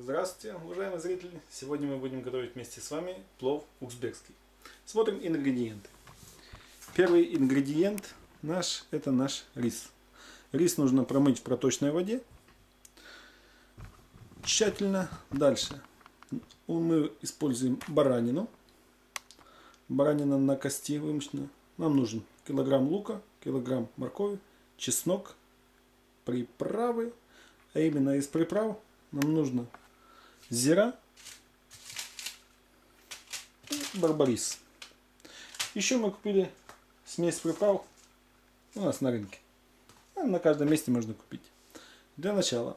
Здравствуйте, уважаемые зрители! Сегодня мы будем готовить вместе с вами плов узбекский. Смотрим ингредиенты. Первый ингредиент наш, это наш рис. Рис нужно промыть в проточной воде. Тщательно. Дальше мы используем баранину. Баранина на кости вымочена. Нам нужен килограмм лука, килограмм моркови, чеснок, приправы. А именно из приправ нам нужно зира и барбарис. Еще мы купили смесь приправ у нас на рынке. А на каждом месте можно купить. Для начала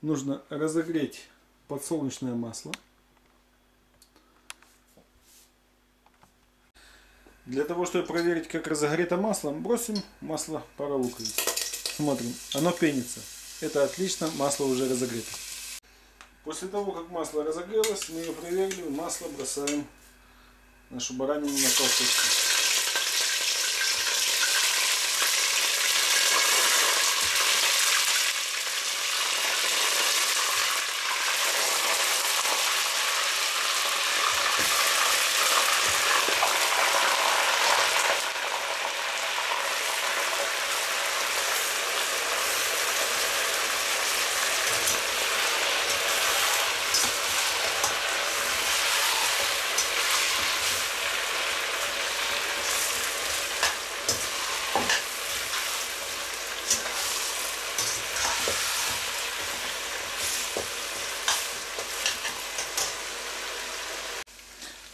нужно разогреть подсолнечное масло. Для того, чтобы проверить, как разогрето масло, бросим масло пару луковиц. Смотрим, оно пенится. Это отлично, масло уже разогрето. После того, как масло разогрелось, мы ее проверили, масло бросаем нашу баранину на колосочки.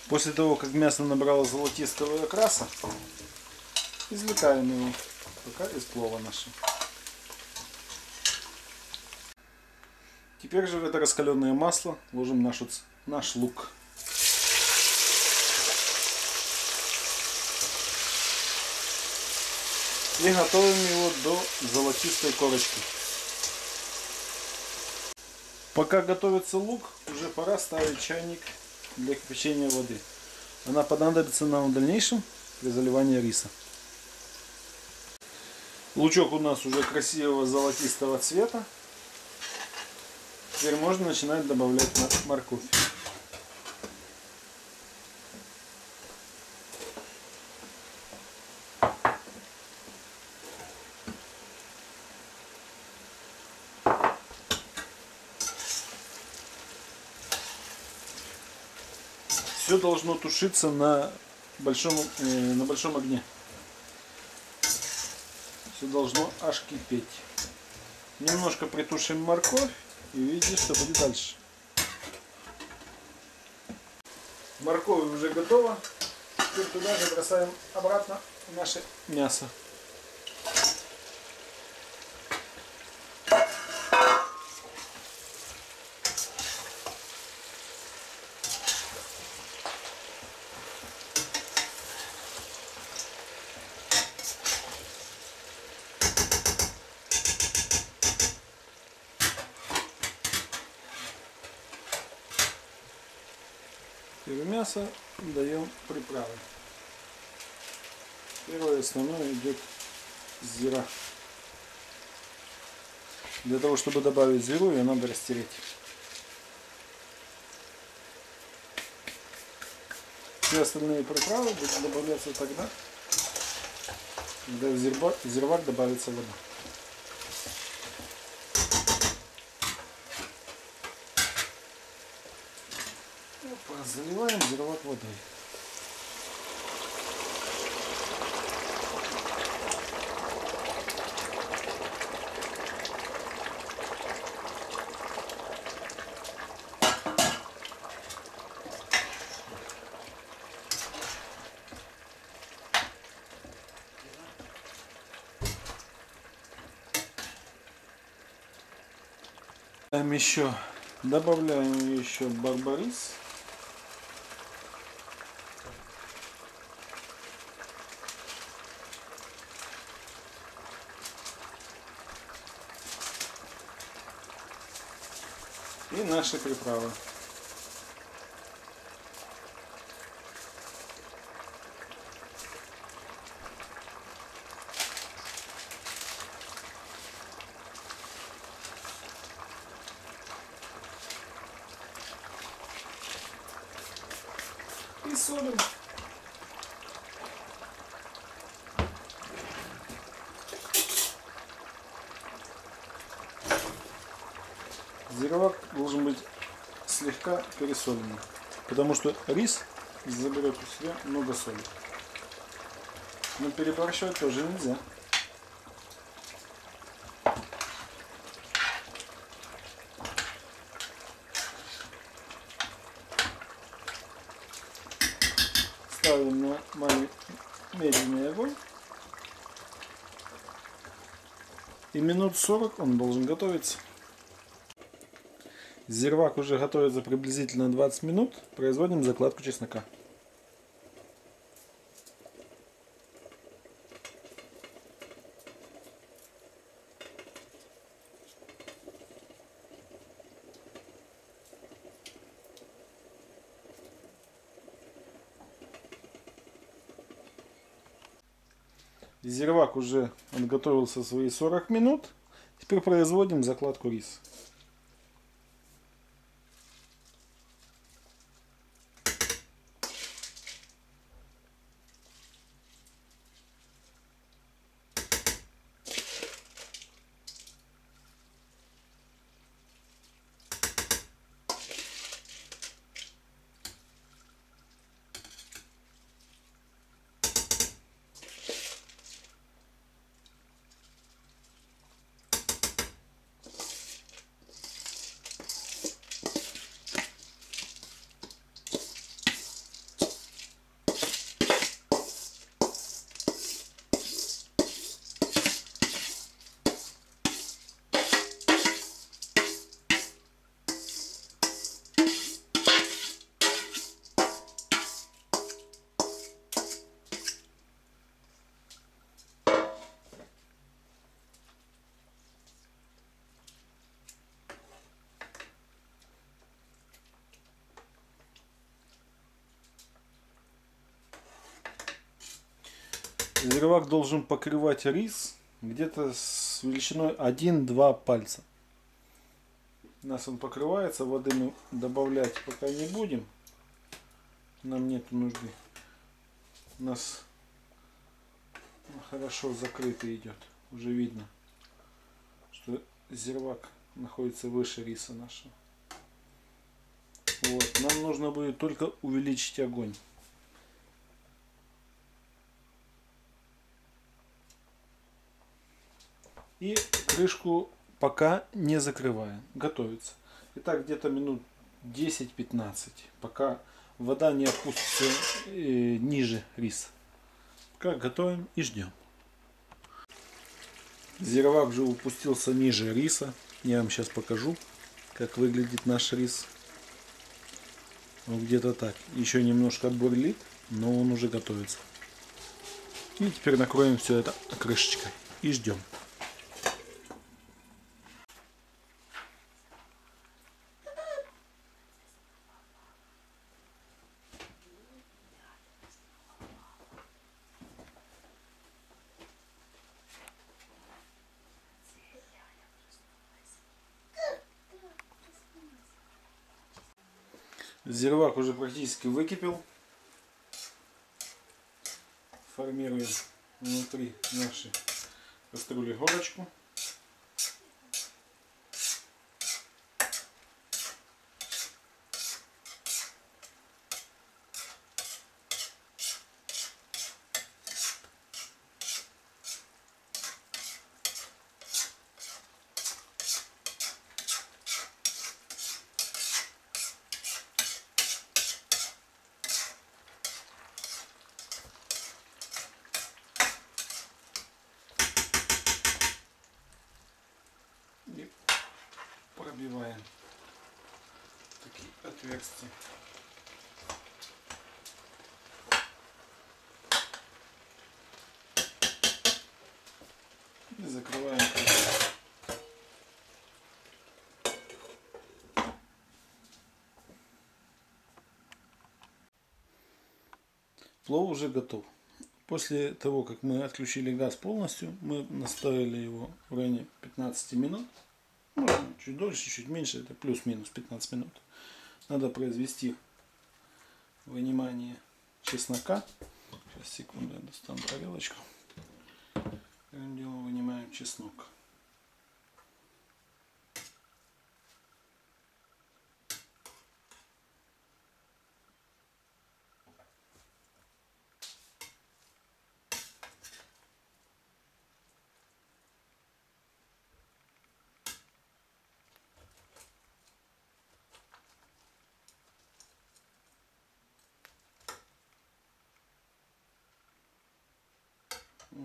После того, как мясо набрало золотистого окраса, извлекаем его пока из плова нашего. Теперь же в это раскаленное масло ложим наш, наш лук. И готовим его до золотистой корочки. Пока готовится лук, уже пора ставить чайник для кипячения воды. Она понадобится нам в дальнейшем при заливании риса. Лучок у нас уже красивого золотистого цвета. Теперь можно начинать добавлять морковь. Все должно тушиться на большом, э, на большом огне. Все должно аж кипеть. Немножко притушим морковь и увидите, что будет дальше. Морковь уже готова. Теперь туда же бросаем обратно наше мясо. В мясо даем приправы. Первое основное идет зира. Для того, чтобы добавить зиру, ее надо растереть. Все остальные приправы будут добавляться тогда, когда в зирвак добавится вода. Заливаем зероват водой. еще добавляем еще барбарис и наши приправы. И солим. Зировок слегка пересоленный, потому что рис заберет у себя много соли. Но переборщивать тоже нельзя. Ставим на медленный огонь. И минут 40 он должен готовиться. Зирвак уже готовится приблизительно 20 минут. Производим закладку чеснока. Зирвак уже отготовился свои 40 минут. Теперь производим закладку риса. Зирвак должен покрывать рис где-то с величиной 1-2 пальца. У нас он покрывается, воды мы добавлять пока не будем. Нам нет нужды. У нас хорошо закрытый идет. Уже видно, что зирвак находится выше риса нашего. Вот. Нам нужно будет только увеличить огонь. И крышку пока не закрываем. Готовится. Итак, где-то минут 10-15, пока вода не опустится э, ниже риса. Пока готовим и ждем. Зировак же упустился ниже риса. Я вам сейчас покажу, как выглядит наш рис. Вот где-то так. Еще немножко бурлит, но он уже готовится. И теперь накроем все это крышечкой и ждем. Зирвак уже практически выкипел. Формируем внутри нашей кастрюли горочку. Отверстия. И закрываем Плов уже готов. После того, как мы отключили газ полностью, мы наставили его в районе 15 минут. Ну, чуть дольше, чуть меньше, это плюс-минус 15 минут. Надо произвести вынимание чеснока. Сейчас, секунду, я достану тарелочку. Первым делом вынимаем чеснок.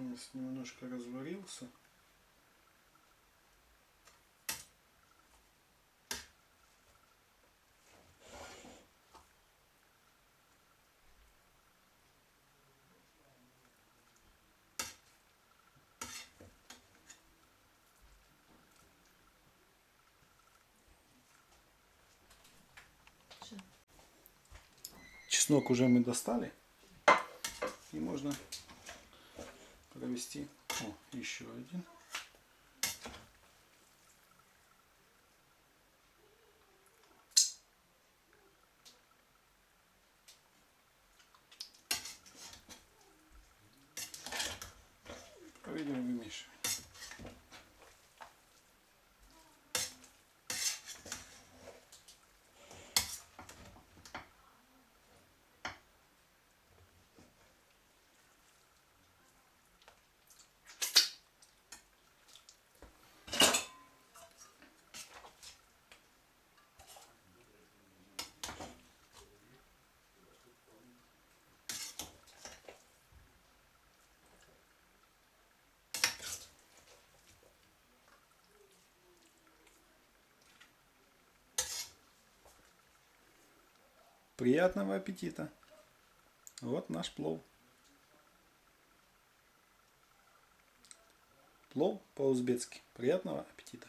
Нас немножко разварился. Чеснок уже мы достали. И можно провести. О, еще один. Приятного аппетита! Вот наш плов. Плов по-узбецки. Приятного аппетита!